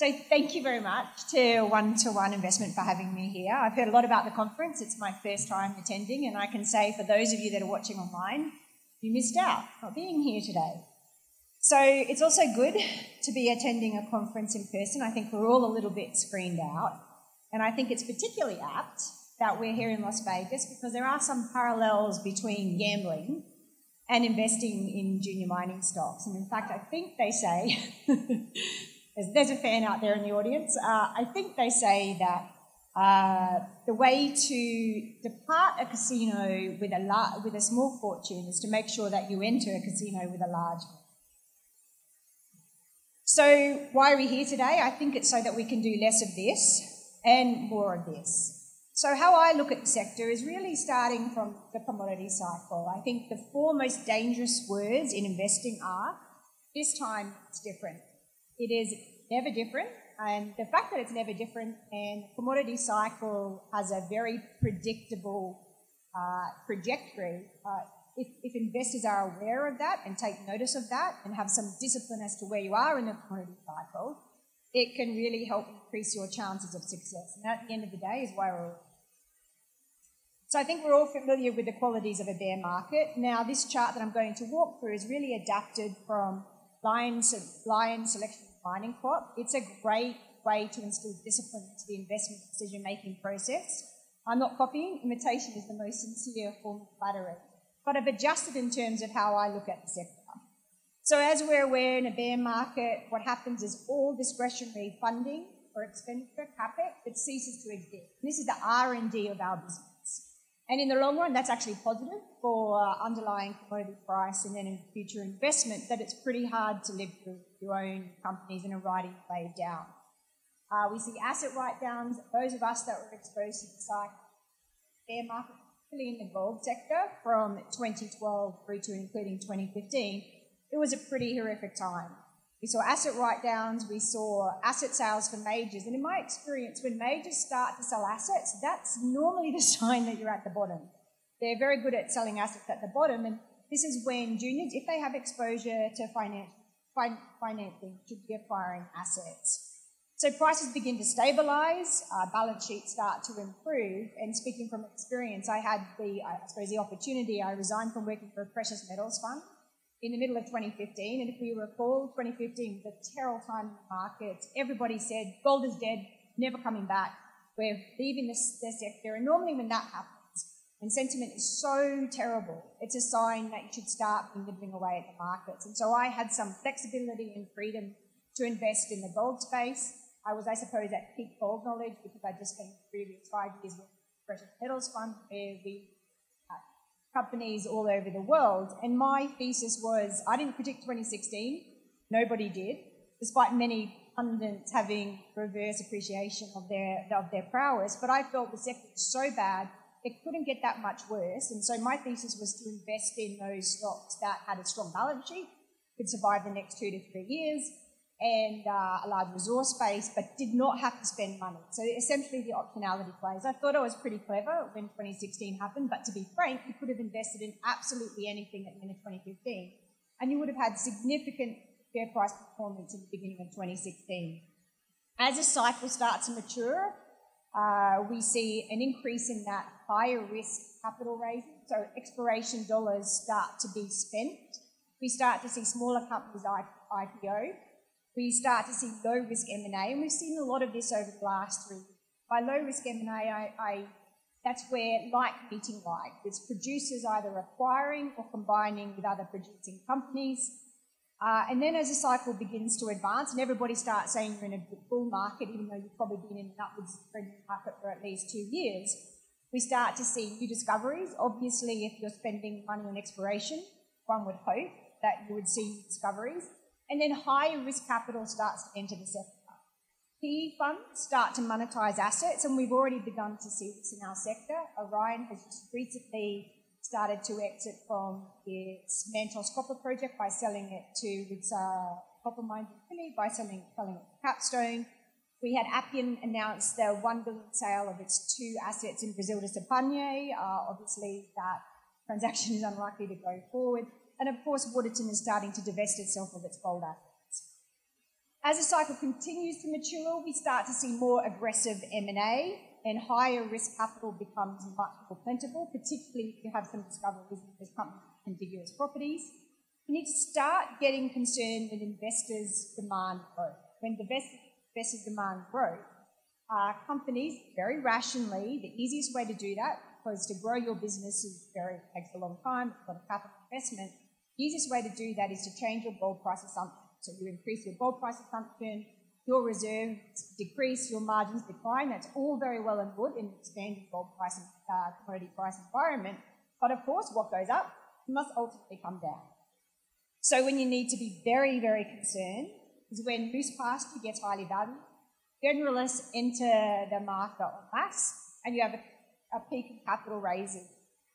So thank you very much to One to One Investment for having me here. I've heard a lot about the conference. It's my first time attending, and I can say for those of you that are watching online, you missed out not being here today. So it's also good to be attending a conference in person. I think we're all a little bit screened out, and I think it's particularly apt that we're here in Las Vegas because there are some parallels between gambling and investing in junior mining stocks. And in fact, I think they say there's, there's, a fan out there in the audience. Uh, I think they say that uh, the way to depart a casino with a, with a small fortune is to make sure that you enter a casino with a large one. So, why are we here today? I think it's so that we can do less of this and more of this. So, how I look at the sector is really starting from the commodity cycle. I think the four most dangerous words in investing are this time it's different. It is never different, and the fact that it's never different and commodity cycle has a very predictable uh, trajectory uh, if, if investors are aware of that and take notice of that and have some discipline as to where you are in the commodity cycle, it can really help increase your chances of success. And at the end of the day is why we're all so I think we're all familiar with the qualities of a bear market. Now, this chart that I'm going to walk through is really adapted from Lion, Lion Selection Mining Crop. It's a great way to instill discipline into the investment decision making process. I'm not copying, imitation is the most sincere form of flattery but I've adjusted in terms of how I look at the sector. So as we're aware in a bear market, what happens is all discretionary funding or expenditure, capex, it ceases to exist. This is the R&D of our business. And in the long run, that's actually positive for uh, underlying commodity price and then in future investment, that it's pretty hard to live through your own companies in a riding wave down. Uh, we see asset write-downs. Those of us that were exposed to the cycle, bear market particularly in the gold sector from 2012 through to including 2015, it was a pretty horrific time. We saw asset write downs, we saw asset sales for majors, and in my experience, when majors start to sell assets, that's normally the sign that you're at the bottom. They're very good at selling assets at the bottom, and this is when juniors, if they have exposure to finance, financing, should be acquiring assets. So prices begin to stabilise, uh, balance sheets start to improve, and speaking from experience, I had the, I suppose, the opportunity. I resigned from working for a precious metals fund in the middle of 2015, and if we recall, 2015 was a terrible time in the market. Everybody said gold is dead, never coming back. We're leaving this, sector, and normally when that happens, and sentiment is so terrible, it's a sign that you should start nibbling away at the markets. And so I had some flexibility and freedom to invest in the gold space. I was, I suppose, at peak gold knowledge because I'd just spent the previous five years with Precious Metals Fund, where we companies all over the world. And my thesis was I didn't predict 2016, nobody did, despite many pundits having reverse appreciation of their, of their prowess. But I felt the sector was so bad, it couldn't get that much worse. And so my thesis was to invest in those stocks that had a strong balance sheet, could survive the next two to three years, and uh, a large resource base, but did not have to spend money. So essentially the optionality plays. I thought I was pretty clever when 2016 happened, but to be frank, you could have invested in absolutely anything at the end of 2015, and you would have had significant share price performance in the beginning of 2016. As a cycle starts to mature, uh, we see an increase in that higher risk capital raising. So exploration dollars start to be spent. We start to see smaller companies IPO we start to see low risk M&A, and we've seen a lot of this over the last three. By low risk M&A, I, I, that's where like meeting like. It's producers either acquiring or combining with other producing companies. Uh, and then as the cycle begins to advance and everybody starts saying you're in a bull market, even though you've probably been in an upwards trending market for at least two years, we start to see new discoveries. Obviously, if you're spending money on exploration, one would hope that you would see discoveries. And then higher risk capital starts to enter the sector. PE funds start to monetize assets, and we've already begun to see this in our sector. Orion has just recently started to exit from its Mantos copper project by selling it to its uh, copper mines in by selling, selling it to Capstone. We had Appian announce the one billion sale of its two assets in Brazil to Sibanye. Uh, obviously, that transaction is unlikely to go forward. And of course, Waterton is starting to divest itself of its gold assets. As the cycle continues to mature, we start to see more aggressive M&A and higher risk capital becomes much more plentiful, particularly if you have some discoveries in contiguous properties. You need to start getting concerned when investors demand growth. When the investors demand growth, uh, companies very rationally, the easiest way to do that, because to grow your business is very takes a long time, it's a capital investment. Easiest way to do that is to change your gold price assumption. So you increase your gold price assumption, your reserves decrease, your margins decline. That's all very well and good in an expanding gold price and uh, commodity price environment. But of course, what goes up must ultimately come down. So when you need to be very, very concerned is when moose pasture gets highly valued, generalists enter the market en masse, and you have a, a peak in capital raises.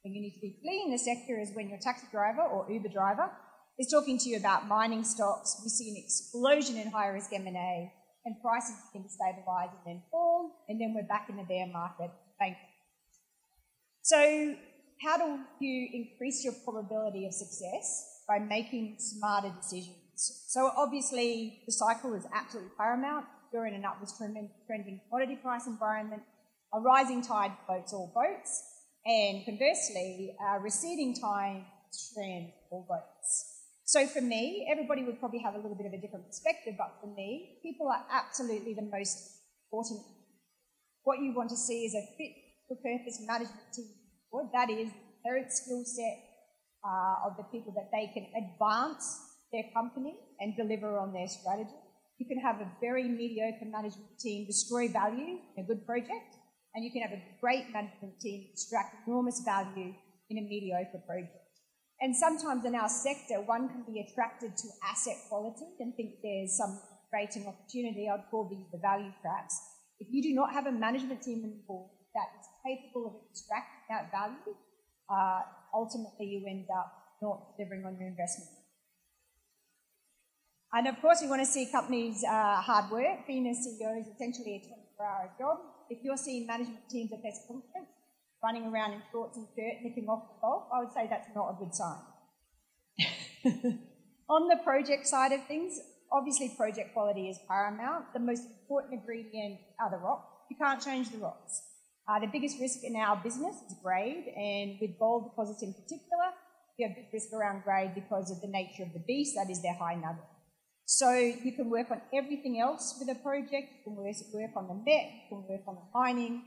When you need to be fleeing the sector is when your taxi driver or Uber driver is talking to you about mining stocks. We see an explosion in high risk M&A and prices begin to stabilise and then fall, and then we're back in the bear market. Thank you. So how do you increase your probability of success? By making smarter decisions. So obviously the cycle is absolutely paramount. You're in an upwards trending commodity price environment. A rising tide floats all boats, and conversely, a receding time trend all boats. So for me, everybody would probably have a little bit of a different perspective, but for me, people are absolutely the most important. What you want to see is a fit for purpose management team. What that is, inherent skill set uh, of the people that they can advance their company and deliver on their strategy. You can have a very mediocre management team destroy value in a good project, and you can have a great management team extract enormous value in a mediocre project. And sometimes in our sector, one can be attracted to asset quality and think there's some rating opportunity. I'd call these the value traps. If you do not have a management team in the board that is capable of extracting that value, uh, ultimately you end up not delivering on your investment. And of course, we want to see companies uh, hard work. Being a CEO is essentially a 24-hour job. If you're seeing management teams at best conference, running around in shorts and shirt, nipping off the golf, I would say that's not a good sign. On the project side of things, obviously project quality is paramount. The most important ingredient are the rocks. You can't change the rocks. Uh, the biggest risk in our business is grade, and with gold deposits in particular, you have big risk around grade because of the nature of the beast, that is their high nugget. So you can work on everything else with a project, you can work on the net, you can work on the mining,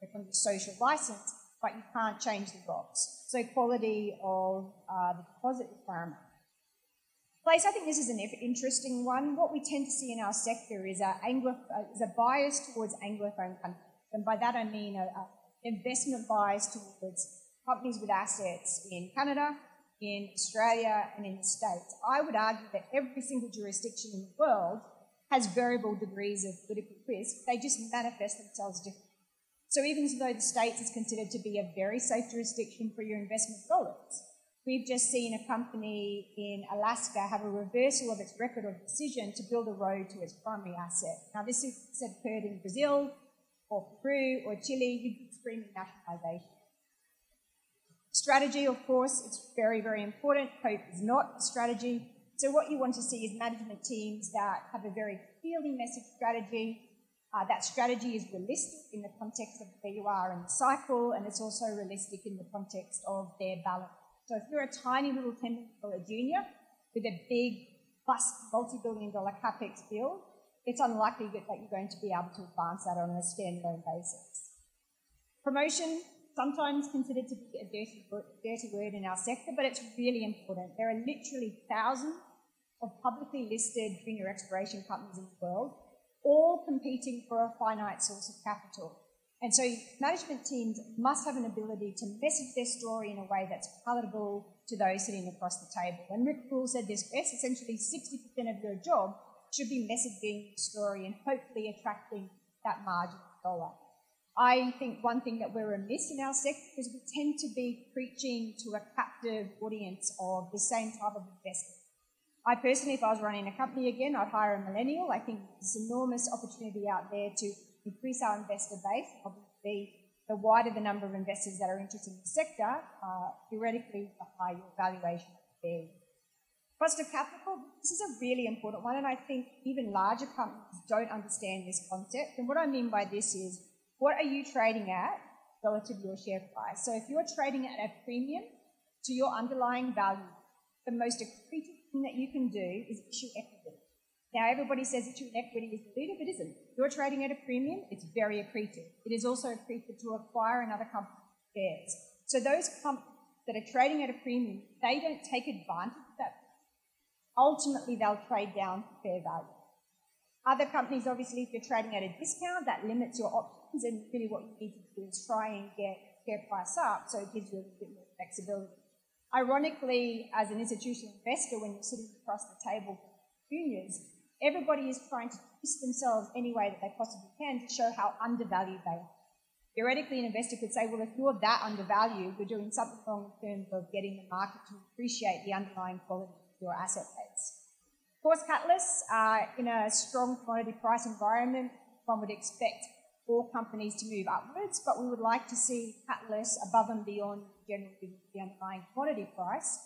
work on the social license, but you can't change the rocks. So quality of uh, the deposit paramount. Place, I think this is an interesting one. What we tend to see in our sector is a, uh, is a bias towards Anglophone countries. And by that I mean an investment bias towards companies with assets in Canada, in Australia, and in the States. I would argue that every single jurisdiction in the world has variable degrees of political risk. They just manifest themselves differently. So even though the States is considered to be a very safe jurisdiction for your investment dollars, we've just seen a company in Alaska have a reversal of its record of decision to build a road to its primary asset. Now this is said occurred in Brazil or Peru or Chile, you'd be screaming nationalisation. Strategy, of course, it's very, very important. Hope is not a strategy. So what you want to see is management teams that have a very clearly messaged strategy, uh, that strategy is realistic in the context of where you are in the cycle, and it's also realistic in the context of their balance. So if you're a tiny little tenant or a junior with a big plus multi-billion dollar capex bill, it's unlikely that you're going to be able to advance that on a standalone basis. Promotion, sometimes considered to be a dirty, dirty word in our sector, but it's really important. There are literally thousands of publicly listed junior exploration companies in the world all competing for a finite source of capital. And so management teams must have an ability to message their story in a way that's palatable to those sitting across the table. And Rick Rule said this best, essentially 60% of your job should be messaging the story and hopefully attracting that margin dollar. I think one thing that we're amiss in our sector is we tend to be preaching to a captive audience of the same type of investment I personally, if I was running a company again, I'd hire a millennial. I think there's enormous opportunity out there to increase our investor base. Obviously, the wider the number of investors that are interested in the sector, uh, theoretically, the higher your valuation will be. Cost of capital, this is a really important one, and I think even larger companies don't understand this concept. And what I mean by this is, what are you trading at relative to your share price? So if you're trading at a premium to your underlying value, the most accretive thing that you can do is issue equity. Now, everybody says issuing equity is dilutive. It isn't. You're trading at a premium, it's very accretive. It is also accretive to acquire another company's shares. So those companies that are trading at a premium, they don't take advantage of that ultimately they'll trade down to fair value. Other companies, obviously, if you're trading at a discount, that limits your options, and really what you need to do is try and get share price up so it gives you a little bit more flexibility. Ironically, as an institutional investor, when you're sitting across the table juniors, everybody is trying to twist themselves any way that they possibly can to show how undervalued they are. Theoretically, an investor could say, well, if you're that undervalued, we're doing something wrong in terms of getting the market to appreciate the underlying quality of your asset base. Of course, catalysts, uh, in a strong commodity price environment, one would expect companies to move upwards, but we would like to see catalysts above and beyond generally the underlying commodity price.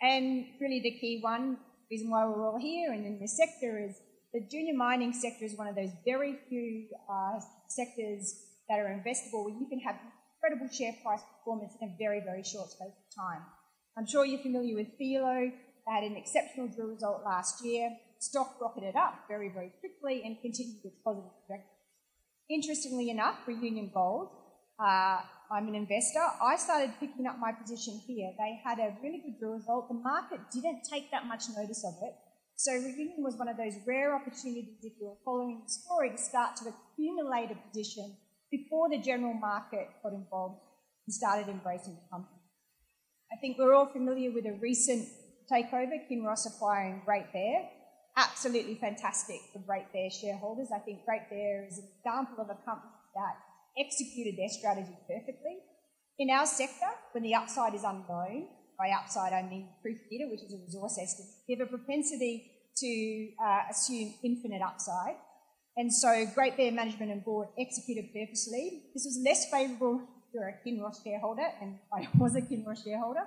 And really the key one, reason why we're all here and in this sector is the junior mining sector is one of those very few uh, sectors that are investable where you can have incredible share price performance in a very, very short space of time. I'm sure you're familiar with Filo, they had an exceptional drill result last year. Stock rocketed up very, very quickly and continued its positive trajectory. Interestingly enough, Reunion Gold, uh, I'm an investor. I started picking up my position here. They had a really good result. The market didn't take that much notice of it. So Reunion was one of those rare opportunities, if you're following the story, to start to accumulate a position before the general market got involved and started embracing the company. I think we're all familiar with a recent takeover, Kinross acquiring Great Bear. Absolutely fantastic for Great Bear shareholders. I think Great Bear is an example of a company that executed their strategy perfectly. In our sector, when the upside is unknown, by upside I mean proof theatre, which is a resource estimate, we have a propensity to uh, assume infinite upside. And so Great Bear management and board executed purposely. This was less favourable for a Kinross shareholder, and I was a Kinross shareholder.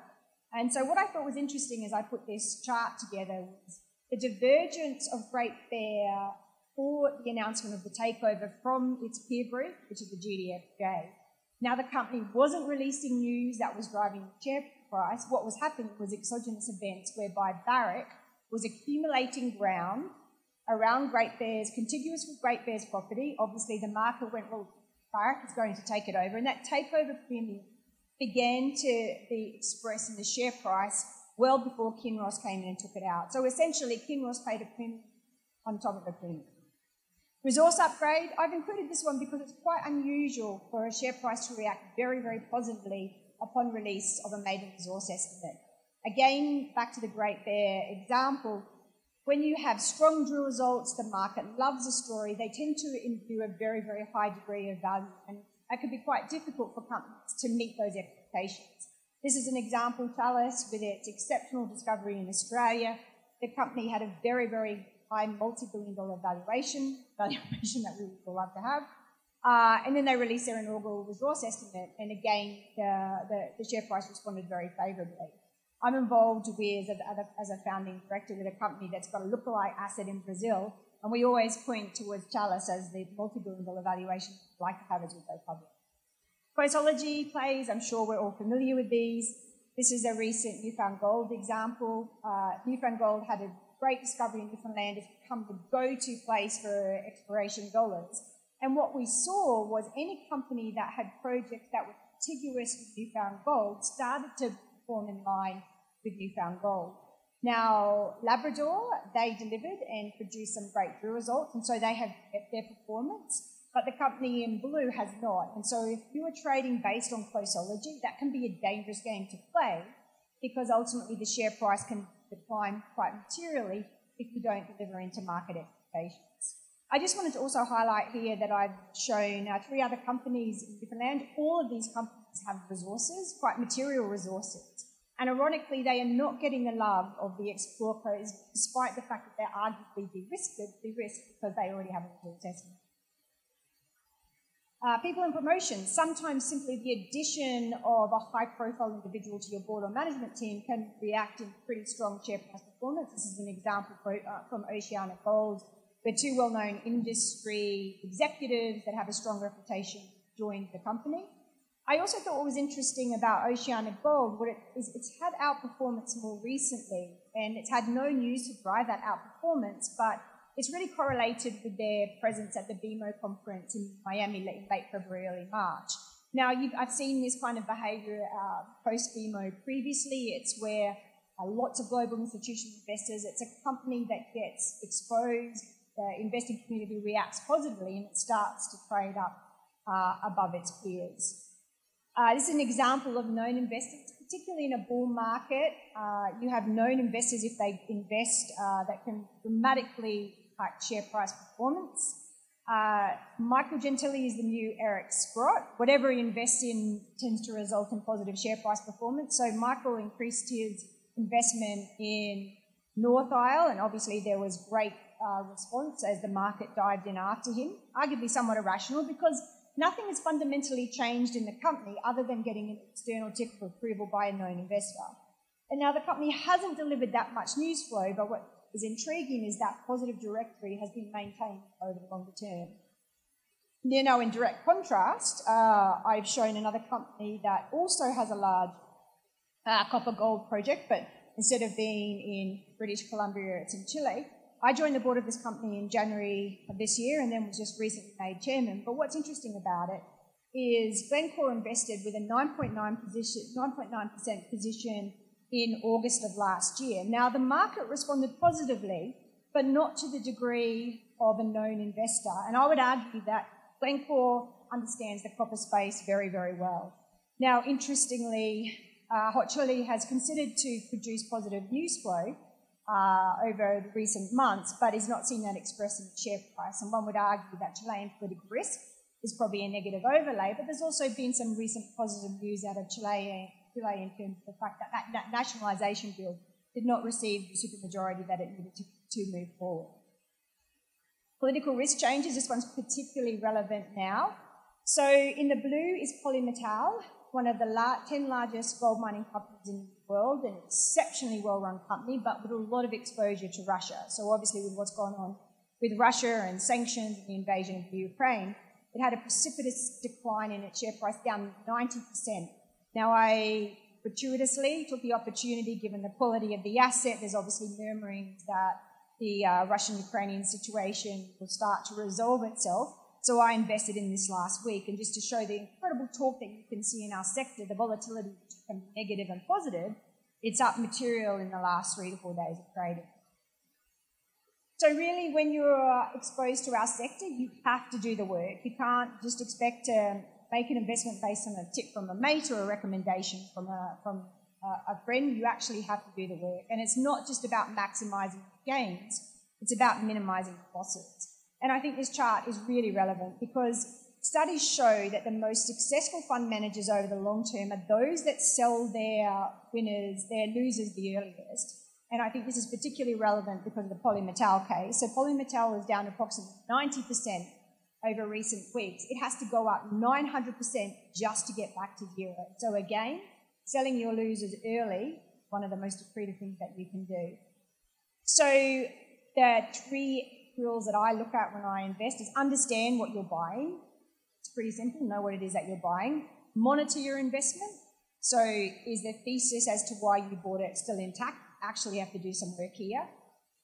And so what I thought was interesting as I put this chart together was the divergence of Great Bear for the announcement of the takeover from its peer group, which is the GDXJ. Now the company wasn't releasing news that was driving the share price. What was happening was exogenous events whereby Barrick was accumulating ground around Great Bear's, contiguous with Great Bear's property. Obviously the market went, well, Barrick is going to take it over. And that takeover premium began to be expressed in the share price well before Kinross came in and took it out. So essentially, Kinross paid a premium on top of a premium. Resource upgrade, I've included this one because it's quite unusual for a share price to react very, very positively upon release of a maiden resource estimate. Again, back to the Great Bear example, when you have strong drill results, the market loves a story, they tend to imbue a very, very high degree of value and it can be quite difficult for companies to meet those expectations. This is an example, Chalice, with its exceptional discovery in Australia. The company had a very, very high multi-billion dollar valuation, valuation that we would love to have. Uh, and then they released their inaugural resource estimate, and again, the, the, the share price responded very favourably. I'm involved with, as a, as a founding director with a company that's got a lookalike asset in Brazil and we always point towards Chalice as the multi-billion dollar valuation like to have as we go public. Closology plays, I'm sure we're all familiar with these. This is a recent Newfound Gold example. Uh, Newfound Gold had a great discovery in Newfoundland. It's become the go-to place for exploration dollars. And what we saw was any company that had projects that were contiguous with Newfound Gold started to perform in line with Newfound Gold. Now, Labrador, they delivered and produced some breakthrough results, and so they have kept their performance, but the company in blue has not. And so if you are trading based on closology, that can be a dangerous game to play because ultimately the share price can decline quite materially if you don't deliver into market expectations. I just wanted to also highlight here that I've shown uh, three other companies in Newfoundland. All of these companies have resources, quite material resources. And ironically, they are not getting the love of the explorers, despite the fact that they're arguably de-risked, de-risked because they already have a full assessment. Uh, people in promotions, sometimes simply the addition of a high profile individual to your board or management team can react in pretty strong share price performance. This is an example uh, from Oceana Gold, where two well known industry executives that have a strong reputation joined the company. I also thought what was interesting about Oceana Gold what it is it's had outperformance more recently, and it's had no news to drive that outperformance, but it's really correlated with their presence at the BMO conference in Miami late February, early March. Now, I've seen this kind of behaviour uh, post BMO previously. It's where uh, lots of global institutional investors, it's a company that gets exposed, the investing community reacts positively, and it starts to trade up uh, above its peers. Uh, this is an example of known investors, particularly in a bull market. Uh, you have known investors if they invest uh, that can dramatically share price performance. Uh, Michael Gentile is the new Eric Sprott. Whatever he invests in tends to result in positive share price performance. So Michael increased his investment in North Isle, and obviously there was great uh, response as the market dived in after him. Arguably somewhat irrational because nothing has fundamentally changed in the company other than getting an external tick for approval by a known investor. And now the company hasn't delivered that much news flow, but what is intriguing is that positive directory has been maintained over the longer term. You know, in direct contrast, uh, I've shown another company that also has a large uh, copper gold project, but instead of being in British Columbia, it's in Chile. I joined the board of this company in January of this year and then was just recently made chairman. But what's interesting about it is Glencore invested with a 9.9 position, 9.9% position in August of last year. Now, the market responded positively, but not to the degree of a known investor. And I would argue that Glencore understands the copper space very, very well. Now, interestingly, uh, Hot Chili has considered to produce positive news flow uh, over recent months, but is not seeing that expressed in the share price. And one would argue that Chilean political risk is probably a negative overlay, but there's also been some recent positive news out of Chile In terms of the fact that that, that nationalisation bill did not receive the supermajority that it needed to, to move forward. Political risk changes, this one's particularly relevant now. So in the blue is Polymetal, one of the la 10 largest gold mining companies in the world, an exceptionally well-run company, but with a lot of exposure to Russia. So obviously with what's gone on with Russia and sanctions and the invasion of the Ukraine, it had a precipitous decline in its share price, down 90% now, I gratuitously took the opportunity, given the quality of the asset, there's obviously murmurings that the uh, Russian Ukrainian situation will start to resolve itself. So I invested in this last week, and just to show the incredible talk that you can see in our sector, the volatility from negative and positive, it's up material in the last three to four days of trading. So really, when you're exposed to our sector, you have to do the work. You can't just expect to make an investment based on a tip from a mate or a recommendation from a, from a, a friend, you actually have to do the work. And it's not just about maximising gains, it's about minimising losses. And I think this chart is really relevant because studies show that the most successful fund managers over the long term are those that sell their winners, their losers the earliest. And I think this is particularly relevant because of the Polymetal case. So Polymetal is down approximately 90% over recent weeks, it has to go up 900% just to get back to zero. So again, selling your losers early, one of the most accretive things that you can do. So the three rules that I look at when I invest is understand what you're buying. It's pretty simple, know what it is that you're buying. Monitor your investment. So is the thesis as to why you bought it still intact? Actually have to do some work here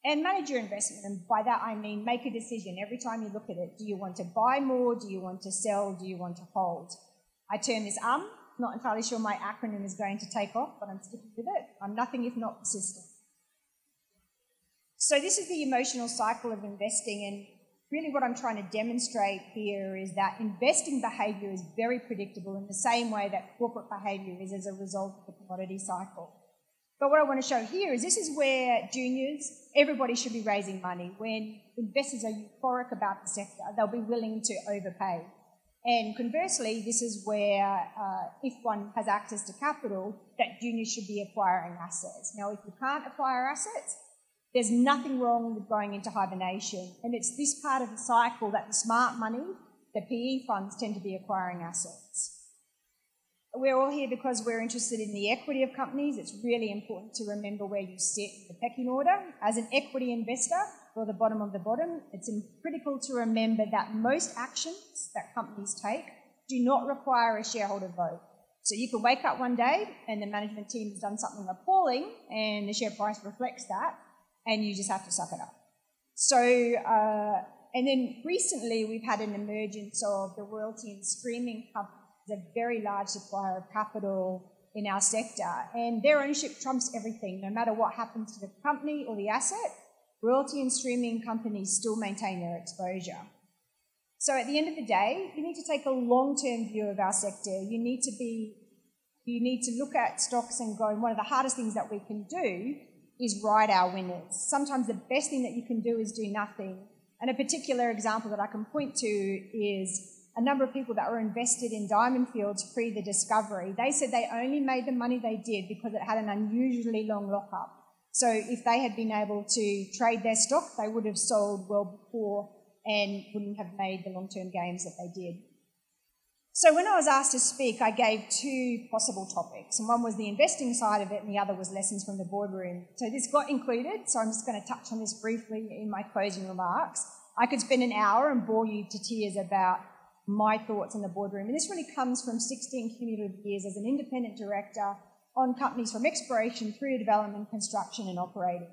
and manage your investment. And by that, I mean make a decision every time you look at it. Do you want to buy more? Do you want to sell? Do you want to hold? I turn this um, not entirely sure my acronym is going to take off, but I'm sticking with it. I'm nothing if not persistent. So this is the emotional cycle of investing and really what I'm trying to demonstrate here is that investing behavior is very predictable in the same way that corporate behavior is as a result of the commodity cycle. But what I want to show here is this is where juniors, everybody should be raising money. When investors are euphoric about the sector, they'll be willing to overpay. And conversely, this is where, uh, if one has access to capital, that juniors should be acquiring assets. Now, if you can't acquire assets, there's nothing wrong with going into hibernation. And it's this part of the cycle that the smart money the PE funds tend to be acquiring assets. We're all here because we're interested in the equity of companies. It's really important to remember where you sit in the pecking order. As an equity investor, or the bottom of the bottom, it's critical to remember that most actions that companies take do not require a shareholder vote. So you could wake up one day and the management team has done something appalling and the share price reflects that, and you just have to suck it up. So, uh, and then recently we've had an emergence of the royalty and streaming companies a very large supplier of capital in our sector, and their ownership trumps everything. No matter what happens to the company or the asset, royalty and streaming companies still maintain their exposure. So at the end of the day, you need to take a long-term view of our sector. You need to be, you need to look at stocks and go, one of the hardest things that we can do is ride our winners. Sometimes the best thing that you can do is do nothing. And a particular example that I can point to is a number of people that were invested in diamond fields pre the discovery, they said they only made the money they did because it had an unusually long lockup. So if they had been able to trade their stock, they would have sold well before and wouldn't have made the long term gains that they did. So when I was asked to speak, I gave two possible topics, and one was the investing side of it, and the other was lessons from the boardroom. So this got included, so I'm just going to touch on this briefly in my closing remarks. I could spend an hour and bore you to tears about my thoughts in the boardroom. And this really comes from 16 cumulative years as an independent director on companies from exploration through development, construction, and operating.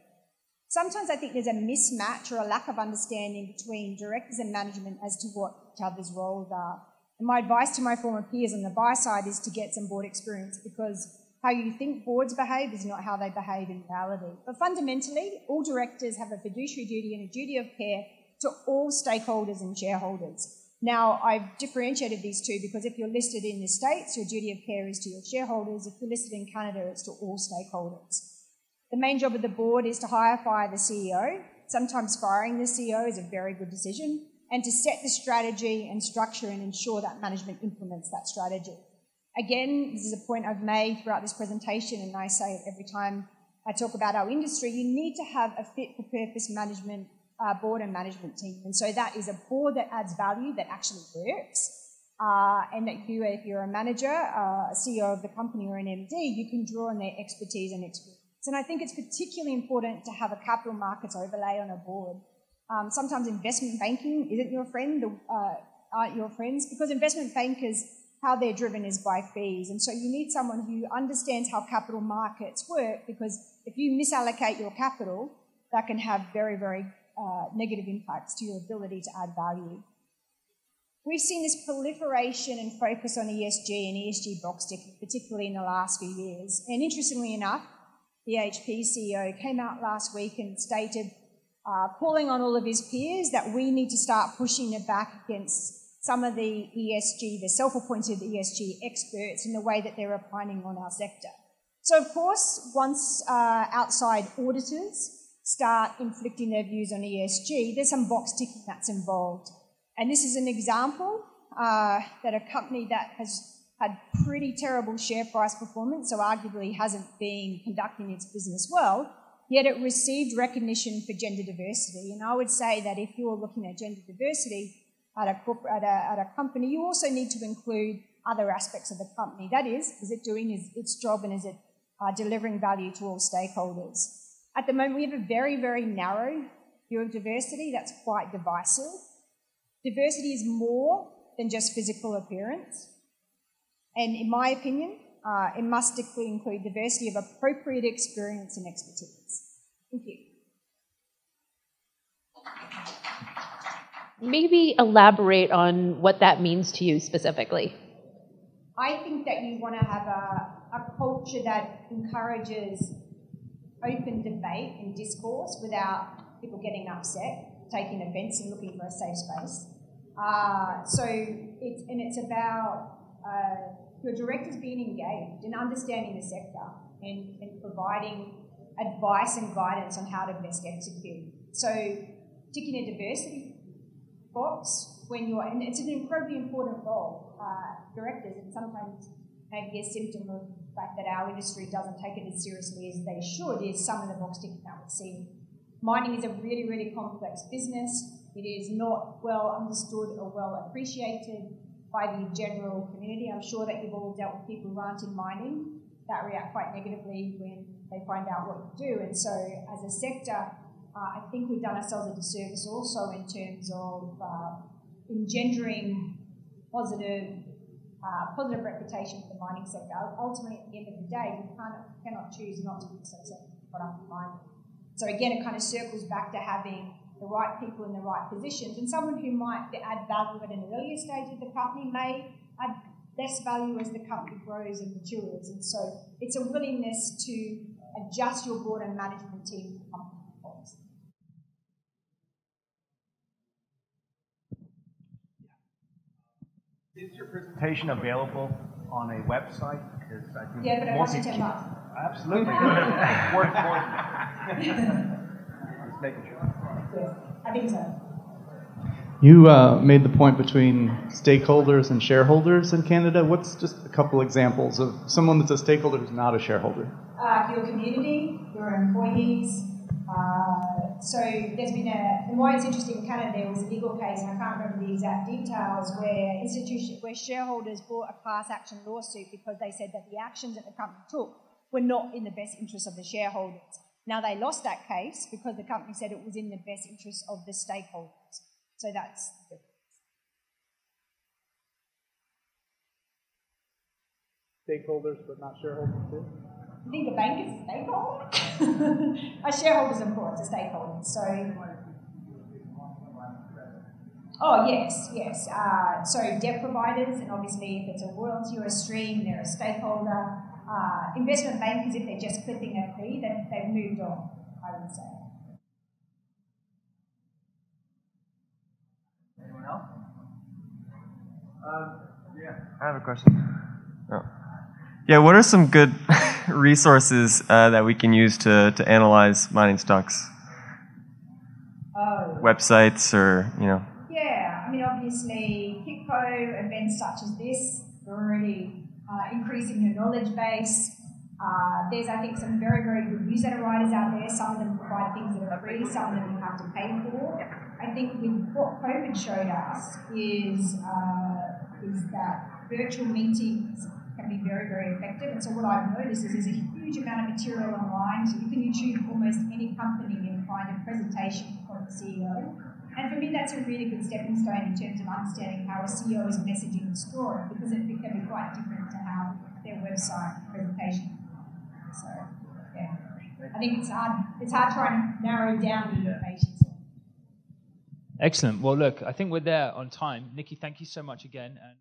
Sometimes I think there's a mismatch or a lack of understanding between directors and management as to what each other's roles are. And my advice to my former peers on the buy side is to get some board experience because how you think boards behave is not how they behave in reality. But fundamentally, all directors have a fiduciary duty and a duty of care to all stakeholders and shareholders. Now, I've differentiated these two because if you're listed in the States, your duty of care is to your shareholders. If you're listed in Canada, it's to all stakeholders. The main job of the board is to hire, fire the CEO. Sometimes firing the CEO is a very good decision, and to set the strategy and structure and ensure that management implements that strategy. Again, this is a point I've made throughout this presentation, and I say it every time I talk about our industry. You need to have a fit for purpose management uh, board and management team. And so that is a board that adds value, that actually works. Uh, and that you, if you're a manager, uh, a CEO of the company or an MD, you can draw on their expertise and experience. And I think it's particularly important to have a capital markets overlay on a board. Um, sometimes investment banking isn't your friend, uh, aren't your friends, because investment bankers, how they're driven is by fees. And so you need someone who understands how capital markets work, because if you misallocate your capital, that can have very, very uh, negative impacts to your ability to add value. We've seen this proliferation and focus on ESG and ESG box ticking, particularly in the last few years. And interestingly enough, the BHP CEO came out last week and stated, uh, calling on all of his peers, that we need to start pushing it back against some of the ESG, the self appointed ESG experts, in the way that they're opining on our sector. So, of course, once uh, outside auditors start inflicting their views on ESG, there's some box ticking that's involved. And this is an example uh, that a company that has had pretty terrible share price performance, so arguably hasn't been conducting its business well, yet it received recognition for gender diversity. And I would say that if you're looking at gender diversity at a, at a, at a company, you also need to include other aspects of the company. That is, is it doing its job and is it uh, delivering value to all stakeholders? At the moment, we have a very, very narrow view of diversity that's quite divisive. Diversity is more than just physical appearance. And in my opinion, uh, it must include diversity of appropriate experience and expertise. Thank you. Maybe elaborate on what that means to you specifically. I think that you want to have a, a culture that encourages open debate and discourse without people getting upset, taking offence, and looking for a safe space. Uh, so it's and it's about uh, your directors being engaged and understanding the sector and, and providing advice and guidance on how to best execute. So ticking a diversity box when you're and it's an incredibly important role. Uh, directors and sometimes maybe a symptom of the fact that our industry doesn't take it as seriously as they should is some of the box ticking that we see. Mining is a really, really complex business. It is not well understood or well appreciated by the general community. I'm sure that you've all dealt with people who aren't in mining that react quite negatively when they find out what you do. And so, as a sector, uh, I think we've done ourselves a disservice also in terms of uh, engendering positive uh, positive reputation for the mining sector. Ultimately, at the end of the day, you cannot, cannot choose not to be associated with product mining. So again, it kind of circles back to having the right people in the right positions, and someone who might add value at an earlier stage of the company may add less value as the company grows and matures. And so it's a willingness to adjust your board and management team to company performance. Is your presentation available on a website? Because I think Yeah, but it more costs you people- 10 bucks. Absolutely. Worth more. Just making sure. Yes, I think so. You uh, made the point between stakeholders and shareholders in Canada. What's just a couple examples of someone that's a stakeholder who's not a shareholder? uh, your community, your employees. Uh, so there's been a, and why it's interesting in Canada, there was a legal case, and I can't remember the exact details, where institution, where shareholders brought a class action lawsuit because they said that the actions that the company took were not in the best interest of the shareholders. Now they lost that case because the company said it was in the best interest of the stakeholders. So that's the difference. Stakeholders, but not shareholders too. I think the bank is a stakeholder. Our shareholders, of course, are stakeholders. So, oh yes, yes. Uh, so debt providers, and obviously, if it's a royalty or a stream, they're a stakeholder. Uh, investment bankers, if they're just clipping a fee, then they've moved on. I would say. Anyone else? Um, yeah. I have a question. Oh. Yeah, what are some good resources uh, that we can use to, to analyze mining stocks? Oh. Websites or, you know? Yeah, I mean, obviously, KICO events such as this are really uh, increasing your knowledge base. Uh, there's, I think, some very, very good newsletter writers out there. Some of them provide things that are free, some of them you have to pay for. I think with what COVID showed us is, uh, is that virtual meetings can be very, very effective. And so what I've noticed is there's a huge amount of material online. So you can YouTube almost any company and find a presentation from the CEO. And for me, that's a really good stepping stone in terms of understanding how a CEO is messaging the story because it can be quite different to how their website presentation. So, yeah, I think it's hard. It's hard trying to narrow down the information. Excellent. Well, look, I think we're there on time. Nikki, thank you so much again. And